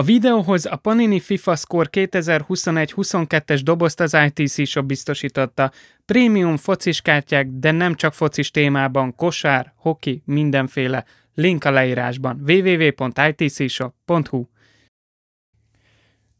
A videóhoz a Panini FIFA Score 2021-22-es dobozt az ITC Shop biztosította. Prémium focis kártyák, de nem csak focis témában, kosár, hoki, mindenféle. Link a leírásban www.itcshop.hu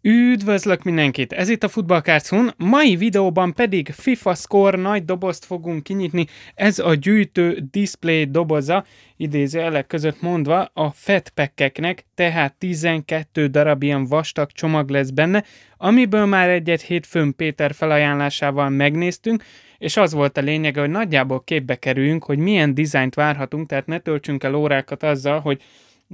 Üdvözlök mindenkit! Ez itt a Futballkárcun, mai videóban pedig FIFA Score nagy dobozt fogunk kinyitni. Ez a gyűjtő display doboza, idézőjelek között mondva, a fatpackeknek, tehát 12 darab ilyen vastag csomag lesz benne, amiből már egyet hétfőn Péter felajánlásával megnéztünk, és az volt a lényege, hogy nagyjából képbe kerüljünk, hogy milyen dizájnt várhatunk, tehát ne töltsünk el órákat azzal, hogy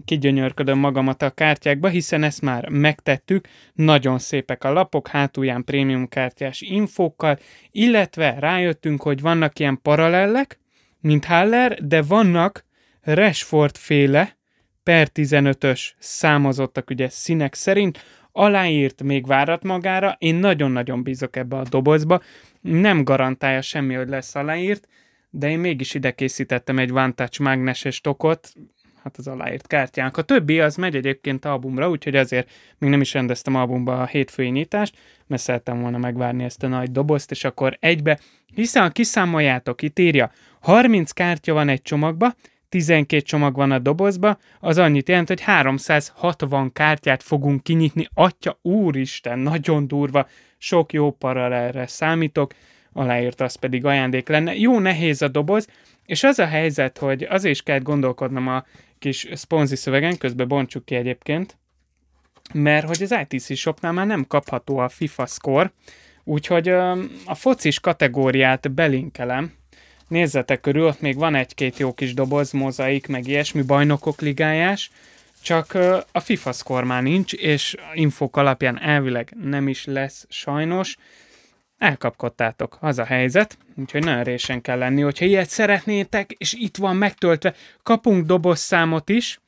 kigyönyörködöm magamat a kártyákba, hiszen ezt már megtettük, nagyon szépek a lapok, hátulján prémium kártyás infókkal, illetve rájöttünk, hogy vannak ilyen paralellek, mint Haller, de vannak Rashford féle per 15-ös számozottak ugye színek szerint, aláírt még várat magára, én nagyon-nagyon bízok ebbe a dobozba, nem garantálja semmi, hogy lesz aláírt, de én mégis ide készítettem egy One Touch mágneses tokot, hát az aláírt kártyánk. A többi az megy egyébként albumra, úgyhogy azért még nem is rendeztem albumba a hétfői nyitást, mert szerettem volna megvárni ezt a nagy dobozt, és akkor egybe, hiszen kiszámoljátok, itt írja, 30 kártya van egy csomagba, 12 csomag van a dobozba, az annyit jelent, hogy 360 kártyát fogunk kinyitni. Atya úristen, nagyon durva, sok jó paralelre számítok, aláírt az pedig ajándék lenne. Jó nehéz a doboz, és az a helyzet, hogy az is kell gondolkodnom a kis szponzi szövegen, közben bontsuk ki egyébként, mert hogy az ITC shopnál már nem kapható a FIFA score, úgyhogy a focis kategóriát belinkelem, nézzetek körül, ott még van egy-két jó kis doboz, mozaik, meg ilyesmi, bajnokok ligájás, csak a FIFA score már nincs, és infók alapján elvileg nem is lesz sajnos, elkapkodtátok, az a helyzet, úgyhogy nagyon résen kell lenni, hogyha ilyet szeretnétek, és itt van megtöltve, kapunk dobozszámot is,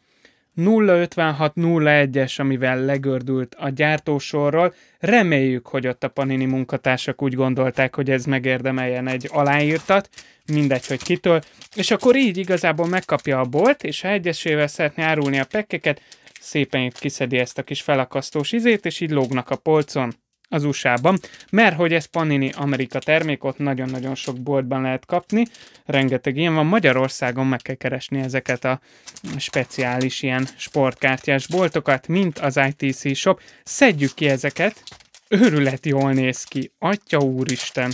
05601-es, amivel legördült a gyártósorról. Reméljük, hogy ott a Panini munkatársak úgy gondolták, hogy ez megérdemeljen egy aláírtat, mindegy, hogy kitől, és akkor így igazából megkapja a bolt, és ha egyesével szeretné árulni a pekkeket, szépen itt kiszedi ezt a kis felakasztós izét, és így lógnak a polcon az USA-ban, mert hogy ez Panini Amerika termék, ott nagyon-nagyon sok boltban lehet kapni, rengeteg ilyen van, Magyarországon meg kell keresni ezeket a speciális ilyen sportkártyás boltokat, mint az ITC Shop, szedjük ki ezeket, őrület jól néz ki, atya úristen,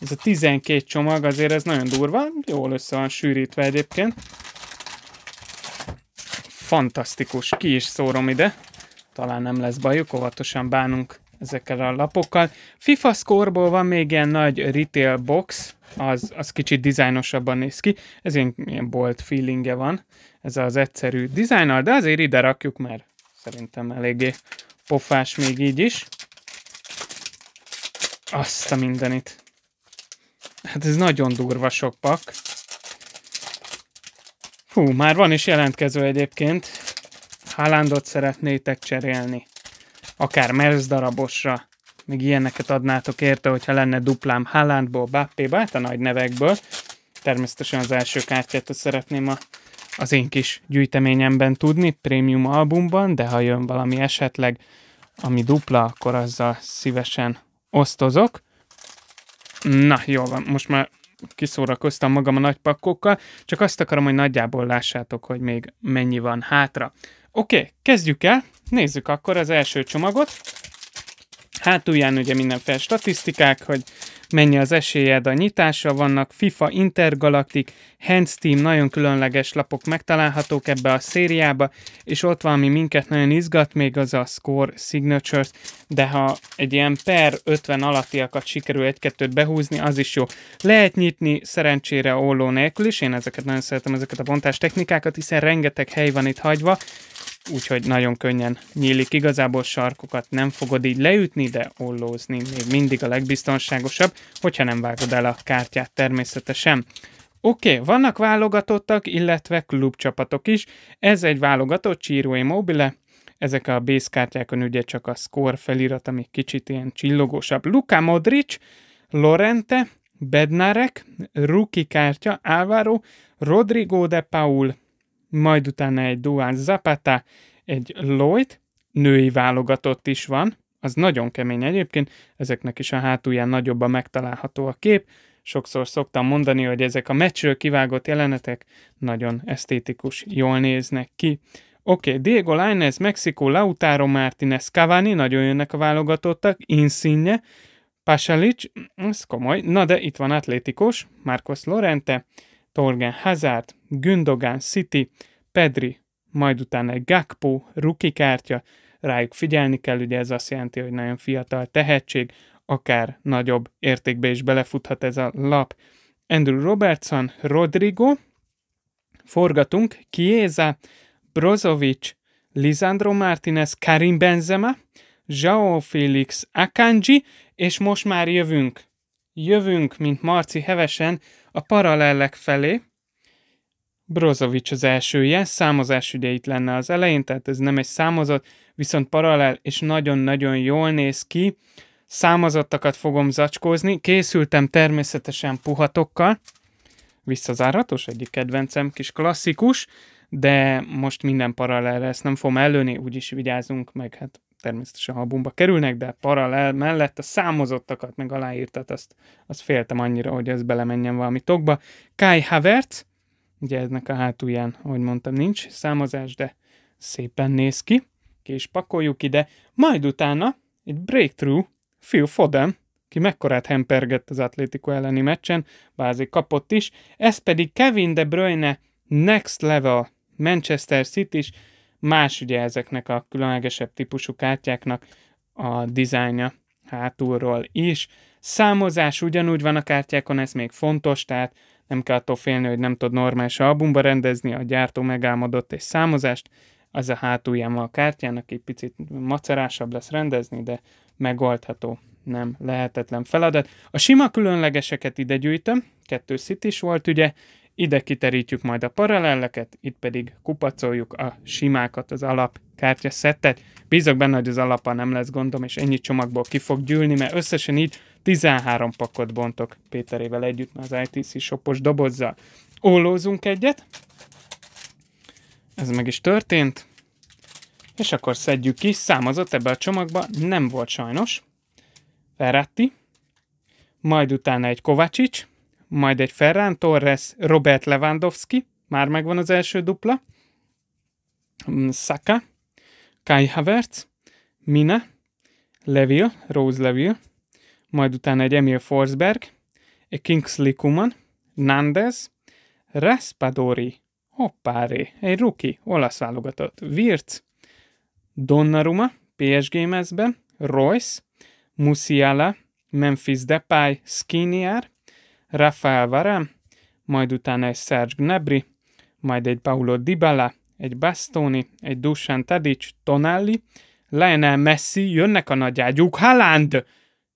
ez a 12 csomag azért ez nagyon durva, jól össze van sűrítve egyébként, fantasztikus, ki is szórom ide, talán nem lesz bajuk, óvatosan bánunk ezekkel a lapokkal. FIFA Score-ból van még ilyen nagy retail box, az, az kicsit dizájnosabban néz ki, ez ilyen, bolt feelingje van, ez az egyszerű dizájnnal, de azért ide rakjuk, mert szerintem eléggé pofás még így is. Azt a mindenit. Hát ez nagyon durva sok pak. Hú, már van is jelentkező egyébként. Haalandot szeretnétek cserélni akár Merz darabosra, még ilyeneket adnátok érte, hogyha lenne duplám Haalandból, Bappéba, hát a nagy nevekből. Természetesen az első kártyát szeretném a, az én kis gyűjteményemben tudni, prémium albumban, de ha jön valami esetleg, ami dupla, akkor azzal szívesen osztozok. Na, jó van, most már kiszórakoztam magam a nagy pakkokkal, csak azt akarom, hogy nagyjából lássátok, hogy még mennyi van hátra. Oké, okay, kezdjük el. Nézzük akkor az első csomagot. Hátulján ugye mindenféle statisztikák, hogy mennyi az esélyed a nyitásra, vannak FIFA Intergalactic, Hands Team, nagyon különleges lapok megtalálhatók ebbe a szériába, és ott valami minket nagyon izgat, még az a Score Signatures, de ha egy ilyen per 50 alattiakat sikerül egy-kettőt behúzni, az is jó. Lehet nyitni szerencsére olló nélkül is, én ezeket nagyon szeretem, ezeket a bontás technikákat, hiszen rengeteg hely van itt hagyva, úgyhogy nagyon könnyen nyílik. Igazából sarkokat nem fogod így leütni, de ollózni még mindig a legbiztonságosabb, hogyha nem vágod el a kártyát természetesen. Oké, okay, vannak válogatottak, illetve klubcsapatok is. Ez egy válogatott Ciro Immobile, ezek a base kártyákon ugye csak a score felirat, ami kicsit ilyen csillogósabb. Luka Modric, Lorente, Bednarek, Ruki kártya, Álvaro, Rodrigo de Paul, majd utána egy Duan Zapata, egy Lloyd, női válogatott is van, az nagyon kemény egyébként, ezeknek is a hátulján nagyobban megtalálható a kép, sokszor szoktam mondani, hogy ezek a meccsről kivágott jelenetek nagyon esztétikus, jól néznek ki. Oké, okay, Diego Lainez, Mexikó, Lautaro Martinez, Cavani, nagyon jönnek a válogatottak, Insigne, Pasalic, ez komoly, na de itt van Atlétikus, Marcos Lorente, Torgen Hazard, Gündogan City, Pedri, majd utána egy Gakpo, rookie kártya, rájuk figyelni kell, ugye ez azt jelenti, hogy nagyon fiatal tehetség, akár nagyobb értékbe is belefuthat ez a lap. Andrew Robertson, Rodrigo, forgatunk, Chiesa, Brozovic, Lisandro Martinez, Karim Benzema, João Felix, Akanji, és most már jövünk. Jövünk, mint Marci hevesen, a paralellek felé. Brozovic az első ilyen, számozás itt lenne az elején, tehát ez nem egy számozat, viszont paralel, és nagyon-nagyon jól néz ki. Számozottakat fogom zacskózni, készültem természetesen puhatokkal, visszazárhatos, egyik kedvencem, kis klasszikus, de most minden paralelre ezt nem fogom előni, úgyis vigyázunk, meg hát természetesen albumba kerülnek, de paralel mellett a számozottakat meg aláírtat, azt, azt féltem annyira, hogy ez belemenjen valami tokba. Kai Havertz, ugye eznek a hátulján, ahogy mondtam, nincs számozás, de szépen néz ki, ki is pakoljuk ide, majd utána egy breakthrough, Phil Foden, ki mekkorát hempergett az Atlético elleni meccsen, bázi kapott is, ez pedig Kevin De Bruyne Next Level Manchester City is, más ugye ezeknek a különlegesebb típusú kártyáknak a dizájnja hátulról is. Számozás ugyanúgy van a kártyákon, ez még fontos, tehát nem kell attól félni, hogy nem tud normális albumba rendezni, a gyártó megálmodott egy számozást, az a hátulján van a kártyának, egy picit macerásabb lesz rendezni, de megoldható, nem lehetetlen feladat. A sima különlegeseket ide gyűjtöm, kettő szit is volt ugye, ide kiterítjük majd a paralelleket, itt pedig kupacoljuk a simákat, az alap kártya szettet. Bízok benne, hogy az alapa nem lesz gondom, és ennyi csomagból ki fog gyűlni, mert összesen így 13 pakot bontok Péterével együtt, az ITC shopos dobozzal. Ólózunk egyet. Ez meg is történt. És akkor szedjük ki, számozott ebbe a csomagba, nem volt sajnos. Ferrati, majd utána egy Kovácsics, majd egy Ferran Torres, Robert Lewandowski, már megvan az első dupla, mm, Saka, Kai Havertz, Mina, Leville, Rose Leville, majd utána egy Emil Forsberg, egy Kingsley Kuman, Nandez, Raspadori, hoppáré, egy rookie, olasz válogatott, Wirtz, Donnarumma, PSG mezben, Royce, Musiala, Memphis Depay, Skiniar, Rafael Varane, majd utána egy Serge Gnabry, majd egy Paulo Dybala, egy Bastoni, egy Dusan Tadic, Tonelli, Lionel Messi, jönnek a nagyágyúk, Haaland!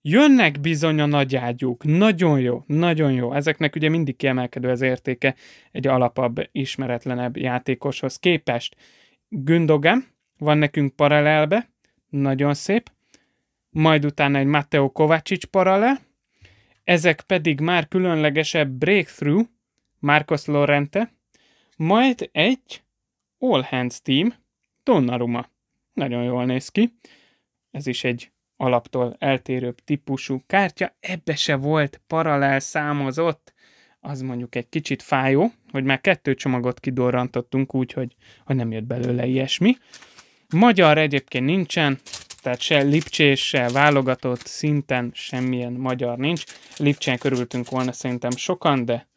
Jönnek bizony a nagyágyúk, nagyon jó, nagyon jó. Ezeknek ugye mindig kiemelkedő az értéke egy alapabb, ismeretlenebb játékoshoz képest. Gündogan van nekünk paralelbe, nagyon szép. Majd utána egy Matteo Kovácsics paralel, ezek pedig már különlegesebb Breakthrough, Marcos Lorente, majd egy All Hands Team, Donnarumma. Nagyon jól néz ki. Ez is egy alaptól eltérőbb típusú kártya. Ebbe se volt paralel számozott. Az mondjuk egy kicsit fájó, hogy már kettő csomagot kidorrantottunk úgy, hogy, nem jött belőle ilyesmi. Magyar egyébként nincsen, tehát se Lipcsés, se válogatott szinten semmilyen magyar nincs. Lipcsén körültünk volna szerintem sokan, de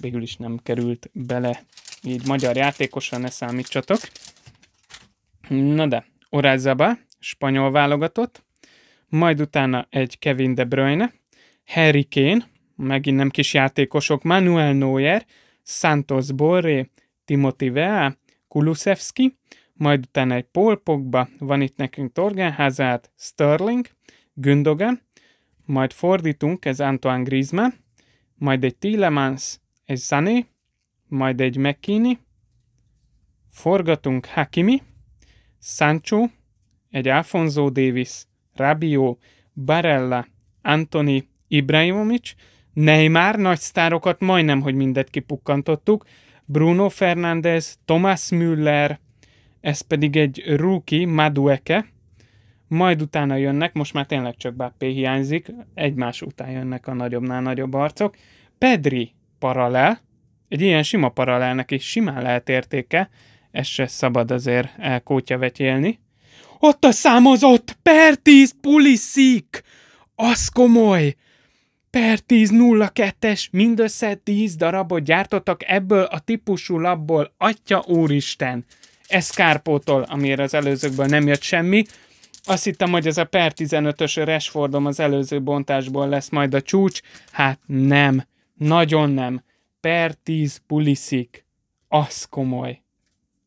végül is nem került bele így magyar játékosra, ne számítsatok. Na de, Orazaba, spanyol válogatott, majd utána egy Kevin De Bruyne, Harry Kane, megint nem kis játékosok, Manuel Neuer, Santos Borré, Timothy Vea, Kulusevski, majd utána egy Paul Pogba, van itt nekünk Torgen Hazard, Sterling, Gündogan, majd fordítunk, ez Antoine Griezmann, majd egy Tielemans, egy Sané, majd egy McKinney, forgatunk Hakimi, Sancho, egy Alfonso Davis, Rabio, Barella, Anthony, Ibrahimovic, Neymar, nagy sztárokat majdnem, hogy mindet kipukkantottuk, Bruno Fernandez, Thomas Müller, ez pedig egy rookie, Madueke, majd utána jönnek, most már tényleg csak Bappé hiányzik, egymás után jönnek a nagyobbnál nagyobb arcok. Pedri paralel, egy ilyen sima paralelnek is simán lehet értéke, ezt se szabad azért elkótya vetélni. Ott a számozott per 10 puliszik! Az komoly! Per 10 02-es, mindössze 10 darabot gyártottak ebből a típusú labból, atya úristen! Eszkárpótól, amire az előzőkből nem jött semmi. Azt hittem, hogy ez a per 15-ös Rashfordom az előző bontásból lesz majd a csúcs. Hát nem. Nagyon nem. Per 10 puliszik. Az komoly.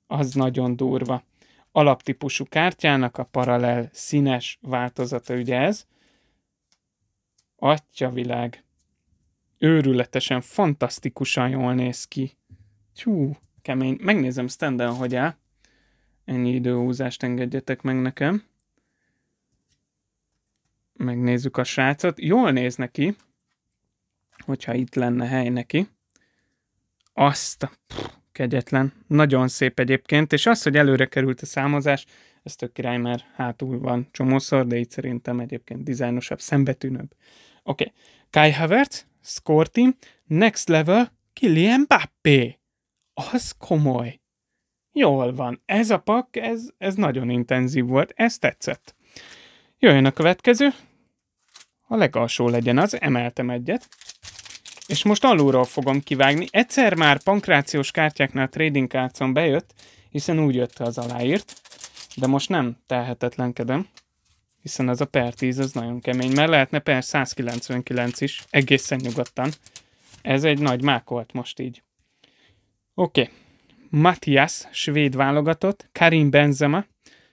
Az nagyon durva. Alaptípusú kártyának a paralel színes változata ugye ez. Atyavilág. Őrületesen, fantasztikusan jól néz ki. Tyú, kemény. Megnézem standen, hogy áll. Ennyi időhúzást engedjetek meg nekem. Megnézzük a srácot. Jól néz neki, hogyha itt lenne hely neki. Azt pff, kegyetlen. Nagyon szép egyébként, és az, hogy előre került a számozás, ez tök király, mert hátul van csomószor, de itt szerintem egyébként dizájnosabb, szembetűnőbb. Oké. Okay. Kai Havertz, Score Team, Next Level, Kylian Mbappé. Az komoly. Jól van. Ez a pak, ez, ez nagyon intenzív volt. Ez tetszett. Jöjjön a következő. A legalsó legyen az, emeltem egyet. És most alulról fogom kivágni. Egyszer már pankrációs kártyáknál trading kárcon bejött, hiszen úgy jött az aláírt, de most nem tehetetlenkedem, hiszen az a per 10 az nagyon kemény, mert lehetne per 199 is, egészen nyugodtan. Ez egy nagy mák volt most így. Oké, okay. Matthias, svéd válogatott, Karim Benzema,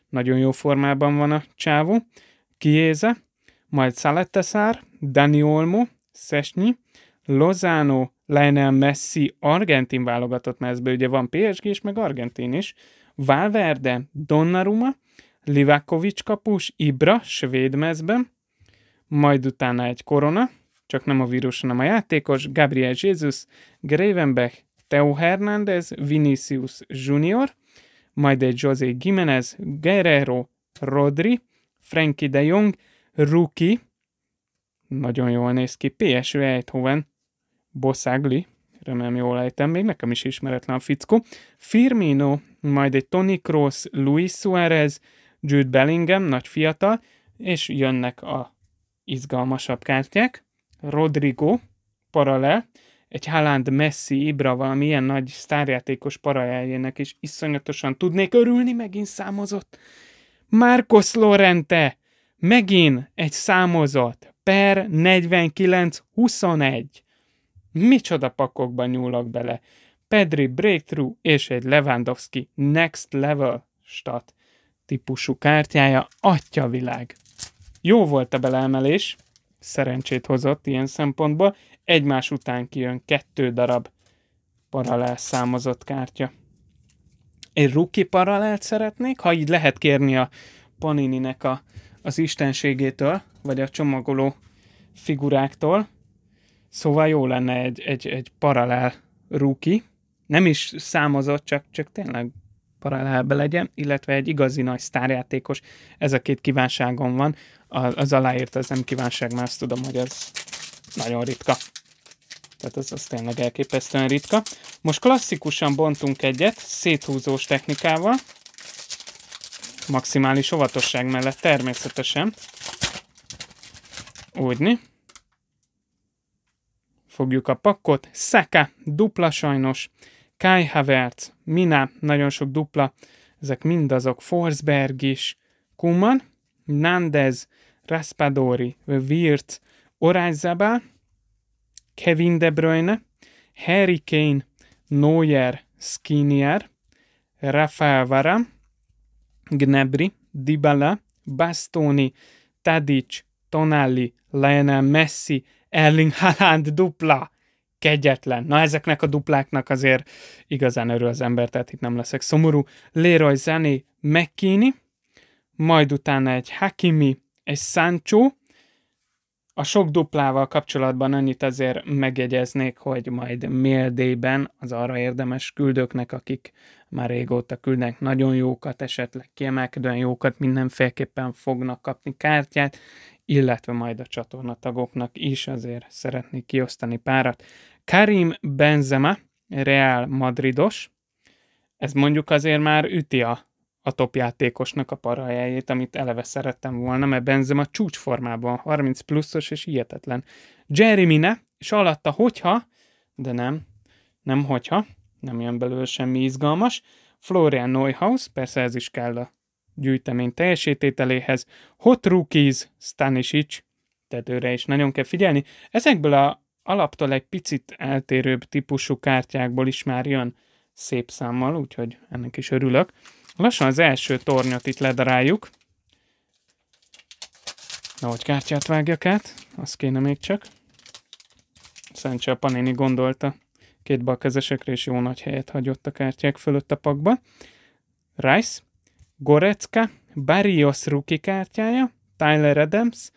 nagyon jó formában van a csávó, Kiéze, majd Szaletteszár, Dani Olmo, Szesnyi, Lozano, Lionel Messi, argentin válogatott mezbe, ugye van PSG és meg argentin is, Valverde, Donnarumma, Livakovics kapus, Ibra, svéd mezben, majd utána egy korona, csak nem a vírus, hanem a játékos, Gabriel Jesus, Gravenbeck, Teo Hernández, Vinicius Junior, majd egy José Gimenez, Guerrero, Rodri, Frankie de Jong, Ruki, nagyon jól néz ki, PSV Eindhoven, Bossagli, remélem jól ejtem, még nekem is ismeretlen a fickó, Firmino, majd egy Tony Kroos, Luis Suarez, Jude Bellingham, nagy fiatal, és jönnek a izgalmasabb kártyák, Rodrigo, paralel, egy Haaland, Messi, Ibra, valami nagy sztárjátékos parajájének is iszonyatosan tudnék örülni, megint számozott. Marcos Lorente, megint egy számozott, per 49-21. Micsoda pakokban nyúlok bele. Pedri Breakthrough és egy Lewandowski Next Level stat típusú kártyája, atya világ. Jó volt a beleemelés, szerencsét hozott ilyen szempontból, egymás után kijön kettő darab paralel számozott kártya. Egy rookie paralelt szeretnék, ha így lehet kérni a Panininek a, az istenségétől, vagy a csomagoló figuráktól. Szóval jó lenne egy, egy, egy paralel rookie. Nem is számozott, csak, csak tényleg paralelbe legyen, illetve egy igazi nagy sztárjátékos. Ez a két kívánságom van. Az aláírt az nem kívánság, mert azt tudom, hogy ez nagyon ritka. Tehát ez, az tényleg elképesztően ritka. Most klasszikusan bontunk egyet, széthúzós technikával. Maximális óvatosság mellett természetesen. Úgyni. Fogjuk a pakkot. Szeka, dupla sajnos. Kai Havertz, Mina, nagyon sok dupla. Ezek mindazok. Forsberg is. Kuman, Nandez, Raspadori, Wirtz, Orágyzabál, Kevin De Bruyne, Harry Kane, Neuer, Skinner, Rafael Vara, Gnabry, Dybala, Bastoni, Tadic, Tonali, Lionel Messi, Erling Haaland dupla. Kegyetlen. Na ezeknek a dupláknak azért igazán örül az ember, tehát itt nem leszek szomorú. Leroy Zané, McKinney, majd utána egy Hakimi, egy Sancho, A sok duplával kapcsolatban annyit azért megjegyeznék, hogy majd mail day-ben az arra érdemes küldőknek, akik már régóta küldnek nagyon jókat, esetleg kiemelkedően jókat, mindenféleképpen fognak kapni kártyát, illetve majd a csatornatagoknak is azért szeretnék kiosztani párat. Karim Benzema, Real Madridos, ez mondjuk azért már üti a, a topjátékosnak a paraját, amit eleve szerettem volna, mert Benzema csúcsformában 30 pluszos és hihetetlen. Jeremy és alatta hogyha, de nem, nem hogyha, nem jön belőle semmi izgalmas. Florian Neuhaus, persze ez is kell a gyűjtemény teljesítételéhez. Hot Rookies, Stanisic, tehát is nagyon kell figyelni. Ezekből a alaptól egy picit eltérőbb típusú kártyákból is már jön szép számmal, úgyhogy ennek is örülök. Lassan az első tornyot itt ledaráljuk. Na, hogy kártyát vágjak át, az kéne még csak. Szerencsé a Panini gondolta. Két balkezesekre is jó nagy helyet hagyott a kártyák fölött a pakba. Rice, Gorecka, Barrios rookie kártyája, Tyler Adams,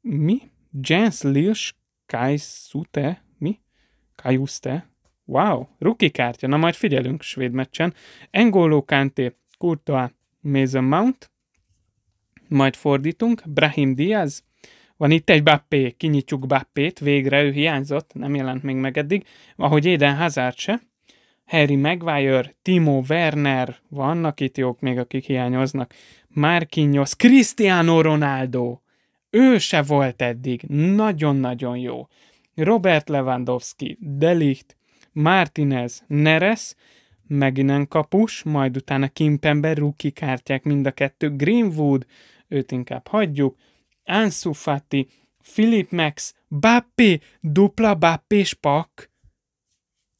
mi? Jens Lilsch, Kaisute, mi? Kajuste, wow, rookie kártya, na majd figyelünk svéd meccsen. Engolo Kanté, Courtois, Mason Mount, majd fordítunk, Brahim Diaz, van itt egy Bappé, kinyitjuk Bappét, végre ő hiányzott, nem jelent még meg eddig, ahogy Eden Hazard se. Harry Maguire, Timo Werner, vannak itt jók még, akik hiányoznak. Marquinhos, Cristiano Ronaldo, ő se volt eddig, nagyon-nagyon jó. Robert Lewandowski, Delicht, Martinez, Neres, megint kapus, majd utána Kimpember, rookie kártyák mind a kettő, Greenwood, őt inkább hagyjuk, Ansu Fati, Philip Max, Bappé, dupla Bappés pak.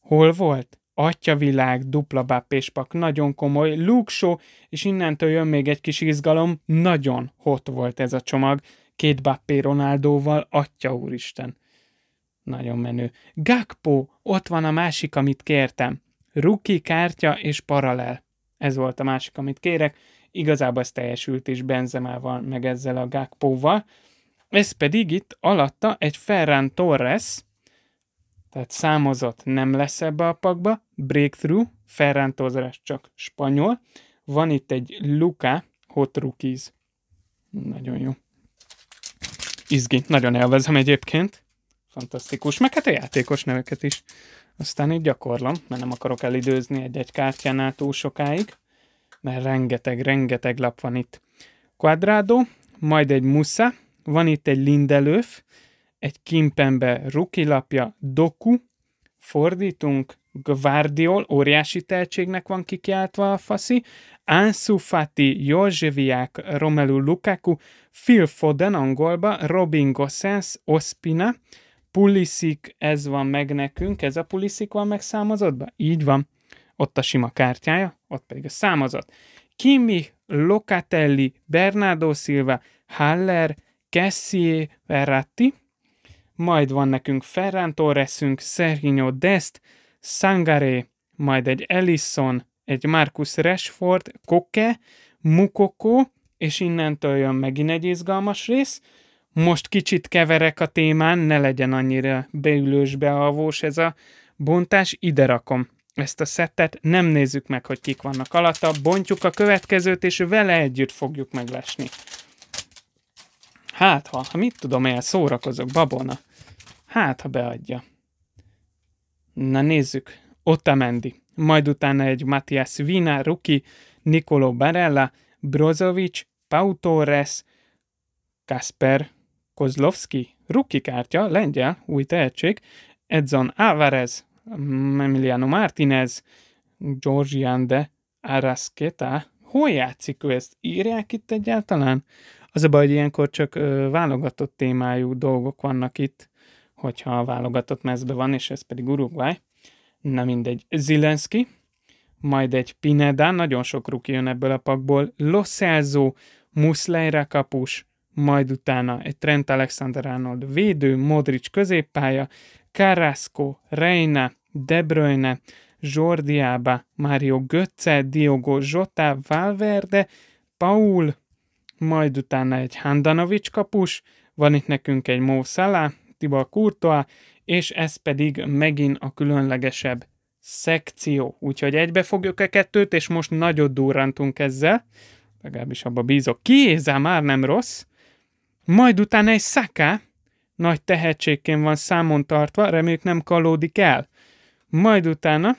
Hol volt? Atyavilág, dupla Bappés pak, nagyon komoly, Luke és innentől jön még egy kis izgalom, nagyon hot volt ez a csomag, két Bappé Ronaldóval, atya úristen. Nagyon menő. Gakpo, ott van a másik, amit kértem. Rookie kártya és paralel. Ez volt a másik, amit kérek. Igazából ez teljesült is Benzemával, meg ezzel a Gakpóval. Ez pedig itt alatta egy Ferran Torres, tehát számozott nem lesz ebbe a pakba, Breakthrough, Ferran Torres csak spanyol, van itt egy Luca Hot Rookies. Nagyon jó. Izgi, nagyon élvezem egyébként. Fantasztikus, meg hát a játékos neveket is. Aztán így gyakorlom, mert nem akarok elidőzni egy-egy kártyánál túl sokáig mert rengeteg, rengeteg lap van itt. Quadrado, majd egy Musa, van itt egy Lindelöf, egy Kimpembe Ruki lapja, Doku, fordítunk, Guardiol, óriási tehetségnek van kikiáltva a faszi, Ansu Fati, Józseviák, Romelu Lukaku, Phil Foden angolba, Robin Gossens, Ospina, Pulisic, ez van meg nekünk, ez a Pulisic van megszámozottba? Így van ott a sima kártyája, ott pedig a számozat. Kimi, Locatelli, Bernardo Silva, Haller, Kessié, Verratti, majd van nekünk Ferran Torresünk, Serginho Dest, Sangare, majd egy Ellison, egy Marcus Rashford, Koke, Mukoko, és innentől jön megint egy izgalmas rész. Most kicsit keverek a témán, ne legyen annyira beülős, bealvós ez a bontás, ide rakom ezt a szettet, nem nézzük meg, hogy kik vannak alatta, bontjuk a következőt, és vele együtt fogjuk meglesni. Hát, ha, ha mit tudom, el szórakozok, babona. Hát, ha beadja. Na nézzük. Otamendi. Majd utána egy Matthias Vina, Ruki, Nicolo Barella, Brozovic, Pau Torres, Kasper Kozlovski, Ruki kártya, lengyel, új tehetség, Edson Alvarez, Emiliano Martinez, Georgian de Arasqueta, hol játszik ő ezt? Írják itt egyáltalán? Az a baj, hogy ilyenkor csak ö, válogatott témájú dolgok vannak itt, hogyha a válogatott mezbe van, és ez pedig Uruguay. Na mindegy. Zilenski, majd egy Pineda, nagyon sok ruki jön ebből a pakból, Lo Celso, Muslera kapus, majd utána egy Trent Alexander-Arnold védő, Modric középpálya, Carrasco, Reina, de Bruyne, Jordi Alba, Mario Götze, Diogo Jota, Valverde, Paul, majd utána egy Handanovic kapus, van itt nekünk egy Mo Salah, Tibor Courtois, és ez pedig megint a különlegesebb szekció. Úgyhogy egybe fogjuk a kettőt, és most nagyot durrantunk ezzel. Legalábbis abba bízok. Kiézá már nem rossz. Majd utána egy Saka, nagy tehetségként van számon tartva, reméljük nem kalódik el. Majd utána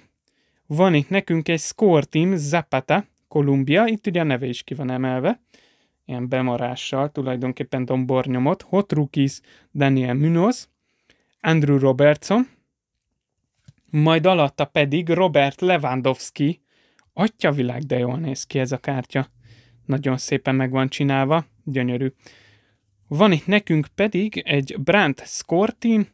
van itt nekünk egy score team, Zapata, Kolumbia, itt ugye a neve is ki van emelve, ilyen bemarással, tulajdonképpen dombornyomot, Hot Rookies, Daniel Munoz, Andrew Robertson, majd alatta pedig Robert Lewandowski, világ, de jól néz ki ez a kártya. Nagyon szépen meg van csinálva, gyönyörű. Van itt nekünk pedig egy Brandt Score Team,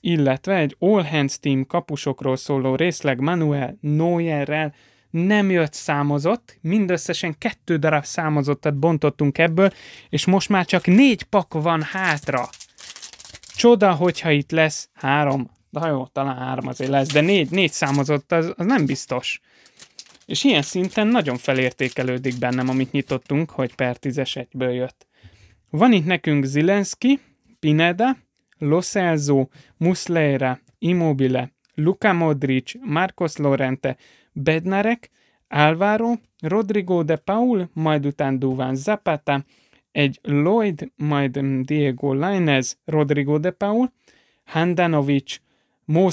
illetve egy All Hands Team kapusokról szóló részleg Manuel Neuerrel nem jött számozott, mindösszesen kettő darab számozottat bontottunk ebből, és most már csak négy pak van hátra. Csoda, hogyha itt lesz három, de jó, talán három azért lesz, de négy, négy számozott, az, az nem biztos. És ilyen szinten nagyon felértékelődik bennem, amit nyitottunk, hogy per tízes egyből jött. Van itt nekünk Zilenski, Pineda, Lo Celso, Muslera, Immobile, Luka Modric, Marcos Lorente, Bednarek, Álvaro, Rodrigo de Paul, majd után Duván Zapata, egy Lloyd, majd Diego Lainez, Rodrigo de Paul, Handanovic, Mo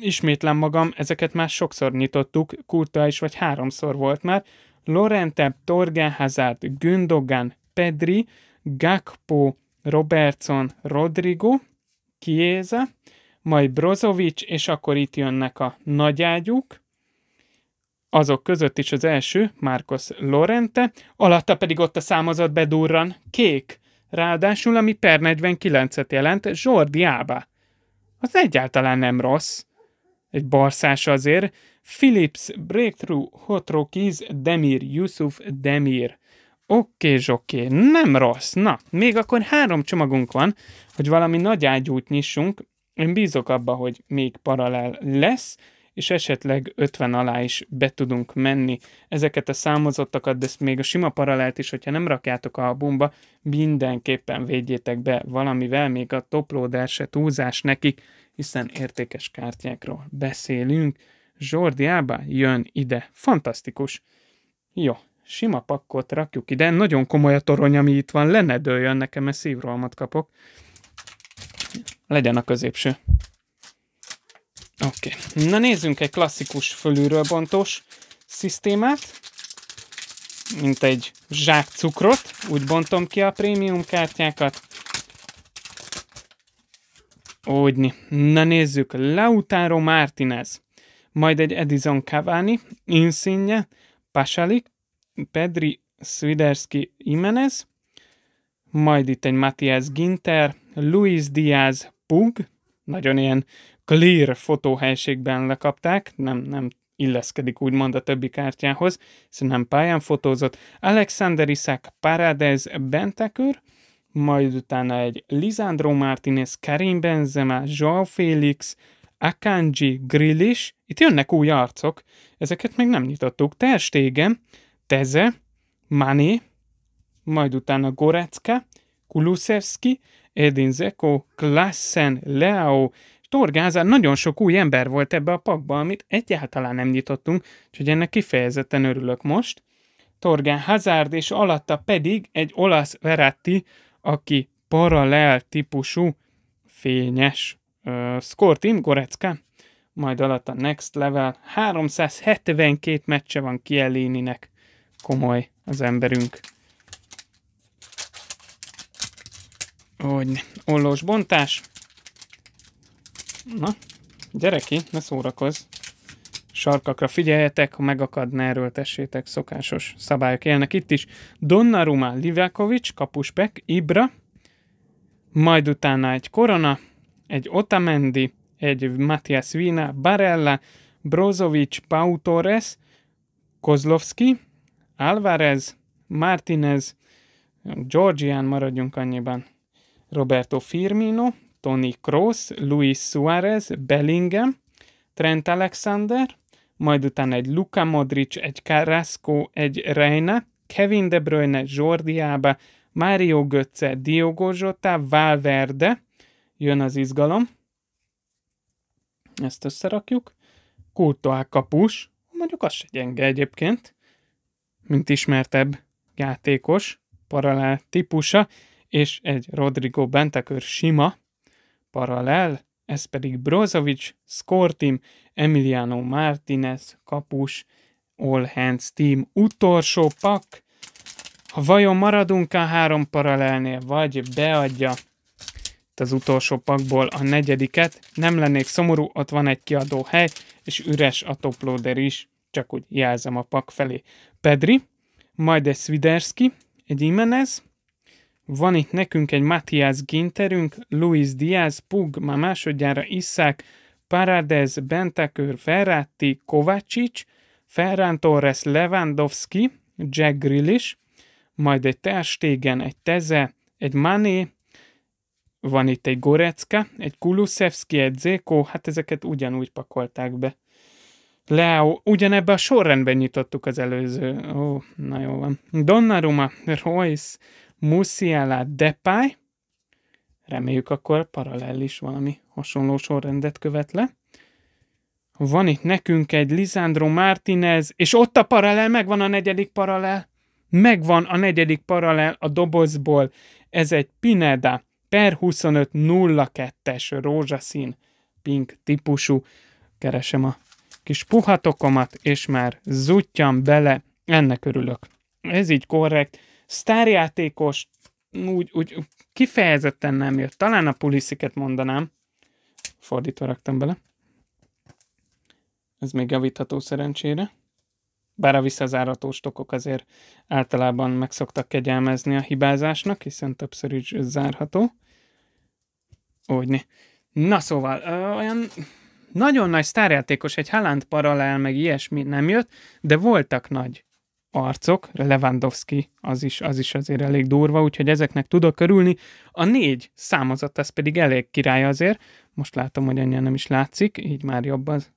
ismétlem magam, ezeket már sokszor nyitottuk, Kurta is, vagy háromszor volt már, Lorente, Torgen Hazard, Gündogan, Pedri, Gakpo, Robertson, Rodrigo, Chiesa, majd Brozovic, és akkor itt jönnek a nagyágyuk, azok között is az első, Marcos Lorente, alatta pedig ott a számozat bedurran, kék, ráadásul ami per 49-et jelent, Jordi Alba. Az egyáltalán nem rossz. Egy barszás azért. Philips Breakthrough Hot Rockies Demir Yusuf Demir. Oké, okay, oké, nem rossz. Na, még akkor három csomagunk van, hogy valami nagy ágyút nyissunk. Én bízok abba, hogy még paralel lesz, és esetleg 50 alá is be tudunk menni ezeket a számozottakat, de ezt még a sima paralelt is, hogyha nem rakjátok a albumba, mindenképpen védjétek be valamivel, még a toploader se túlzás nekik, hiszen értékes kártyákról beszélünk. Zsordiába jön ide. Fantasztikus. Jó, sima pakkot rakjuk ide. Nagyon komoly a torony, ami itt van. Le nekem, mert szívrohamot kapok. Legyen a középső. Oké. Okay. Na nézzünk egy klasszikus fölülről bontós szisztémát. Mint egy zsák cukrot. Úgy bontom ki a prémium kártyákat. Úgyni. Na nézzük. Lautaro Martinez. Majd egy Edison Cavani. Insigne. Pasalik. Pedri Swiderski Imenez. Majd itt egy Matthias Ginter. Luis Diaz Pug. Nagyon ilyen clear fotóhelységben lekapták, nem, nem illeszkedik úgymond a többi kártyához, hiszen nem pályán fotózott. Alexander Isaac Paradez Bentaker, majd utána egy Lisandro Martinez, Karim Benzema, Joao Félix, Akanji, Grillish, itt jönnek új arcok, ezeket még nem nyitottuk. Ter Stegen, Teze, Mané, majd utána Gorecka, Kulusevski, Edin Zeko, Klassen, Leao, Torgázán nagyon sok új ember volt ebbe a pakba, amit egyáltalán nem nyitottunk, úgyhogy ennek kifejezetten örülök most. Torgán Hazard és alatta pedig egy olasz Veratti, aki paralel típusú fényes uh, score team, Gorecka, majd alatt a Next Level, 372 meccse van Kielininek, komoly az emberünk. Úgy, ollós bontás, Na, gyere ki, ne szórakozz. Sarkakra figyeljetek, ha megakadna erről tessétek, szokásos szabályok élnek itt is. Donnarumma, Livakovic, Kapuspek, Ibra, majd utána egy Korona, egy Otamendi, egy Matthias Vina, Barella, Brozovic, Pau Torres, Kozlovski, Alvarez, Martinez, Georgian maradjunk annyiban, Roberto Firmino, Tony Kroos, Luis Suarez, Bellingham, Trent Alexander, majd utána egy Luka Modric, egy Carrasco, egy Reina, Kevin De Bruyne, Jordi Alba, Mário Götze, Diogo Zsota, Valverde, jön az izgalom. Ezt összerakjuk. Courtois kapus, mondjuk az se gyenge egyébként, mint ismertebb játékos, paralel típusa, és egy Rodrigo Bentakör sima paralel, ez pedig Brozovic, Skortim, Emiliano Martinez, kapus, All Hands Team utolsó pak. Ha vajon maradunk a három paralelnél, vagy beadja az utolsó pakból a negyediket, nem lennék szomorú, ott van egy kiadó hely, és üres a toplóder is, csak úgy jelzem a pak felé. Pedri, majd egy Swiderski, egy Imenez, van itt nekünk egy Matthias Ginterünk, Luis Diaz, Pug, már másodjára Iszák, Paradez, Bentakör, Ferrati, Kovácsics, Ferran Torres, Lewandowski, Jack Grealish, majd egy Terstégen, egy Teze, egy Mané, van itt egy Gorecka, egy Kulusevski, egy Zeko, hát ezeket ugyanúgy pakolták be. Leo, ugyanebben a sorrendben nyitottuk az előző. Ó, na jó van. Donnarumma, Royce, Musiala, Depay. Reméljük akkor paralel is valami hasonló sorrendet követ le. Van itt nekünk egy Lisandro Martinez, és ott a paralel, megvan a negyedik paralel. Megvan a negyedik paralel a dobozból. Ez egy Pineda per 25 02-es rózsaszín pink típusú. Keresem a kis puhatokomat, és már zuttyam bele. Ennek örülök. Ez így korrekt. Sztárjátékos, úgy, úgy kifejezetten nem jött. Talán a pulisziket mondanám. Fordítva raktam bele. Ez még javítható szerencsére. Bár a visszazárató stokok azért általában meg szoktak kegyelmezni a hibázásnak, hiszen többször is zárható. Úgyni. Na szóval, ö, olyan nagyon nagy sztárjátékos, egy Haaland paralel, meg ilyesmi nem jött, de voltak nagy arcok, Lewandowski, az is, az is azért elég durva, úgyhogy ezeknek tudok körülni. A négy számozat, ez pedig elég király azért, most látom, hogy ennyien nem is látszik, így már jobb az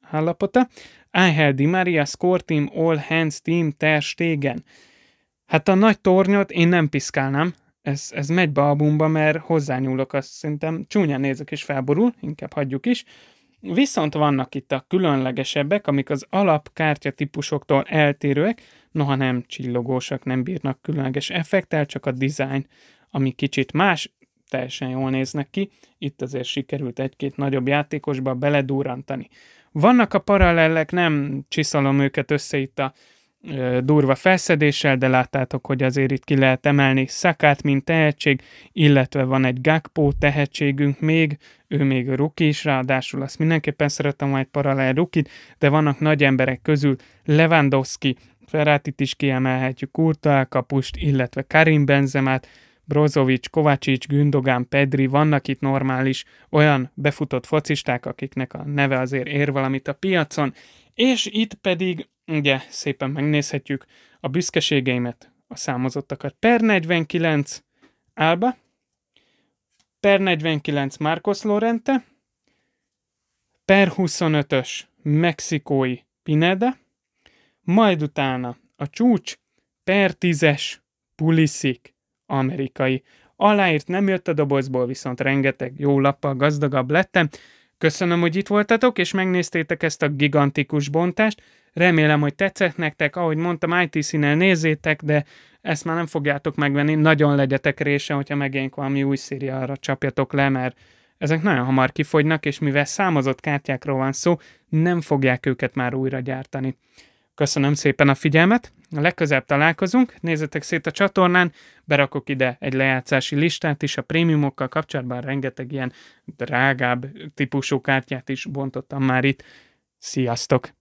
állapota. Áhel Di Maria, Score Team, All Hands Team, Ter Stegen. Hát a nagy tornyot én nem piszkálnám, ez, ez megy be albumba, mert hozzányúlok, azt szerintem csúnyán nézek és felborul, inkább hagyjuk is. Viszont vannak itt a különlegesebbek, amik az alapkártya típusoktól eltérőek, noha nem csillogósak, nem bírnak különleges effektel, csak a design, ami kicsit más, teljesen jól néznek ki. Itt azért sikerült egy-két nagyobb játékosba beledúrantani. Vannak a paralellek, nem csiszolom őket össze itt a durva felszedéssel, de láttátok, hogy azért itt ki lehet emelni Szakát, mint tehetség, illetve van egy Gakpo tehetségünk még, ő még ruki is, ráadásul azt mindenképpen szeretem majd paralel rukit, de vannak nagy emberek közül Lewandowski, Ferrátit is kiemelhetjük, Kurta kapust, illetve Karim Benzemát, Brozovic, Kovácsics, Gündogán, Pedri, vannak itt normális olyan befutott focisták, akiknek a neve azért ér valamit a piacon, és itt pedig ugye szépen megnézhetjük a büszkeségeimet, a számozottakat. Per 49 Alba, per 49 Marcos Lorente, per 25-ös mexikói Pineda, majd utána a csúcs per 10-es Pulisic amerikai. Aláírt nem jött a dobozból, viszont rengeteg jó lappal gazdagabb lettem. Köszönöm, hogy itt voltatok, és megnéztétek ezt a gigantikus bontást. Remélem, hogy tetszett nektek, ahogy mondtam, IT színnel nézzétek, de ezt már nem fogjátok megvenni, nagyon legyetek rése, hogyha megjelenik valami új szériára csapjatok le, mert ezek nagyon hamar kifogynak, és mivel számozott kártyákról van szó, nem fogják őket már újra gyártani. Köszönöm szépen a figyelmet, legközelebb találkozunk, nézzetek szét a csatornán, berakok ide egy lejátszási listát is, a prémiumokkal kapcsolatban rengeteg ilyen drágább típusú kártyát is bontottam már itt. Sziasztok!